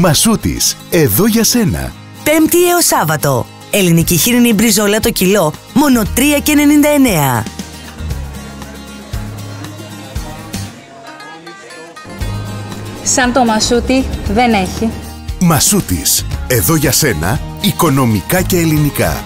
Μασούτης, εδώ για σένα. Πέμπτη έως Σάββατο. Ελληνική χοιρινή μπριζόλα το κιλό, μόνο 3,99. Σαν το μασούτι δεν έχει. Μασούτης, εδώ για σένα, οικονομικά και ελληνικά.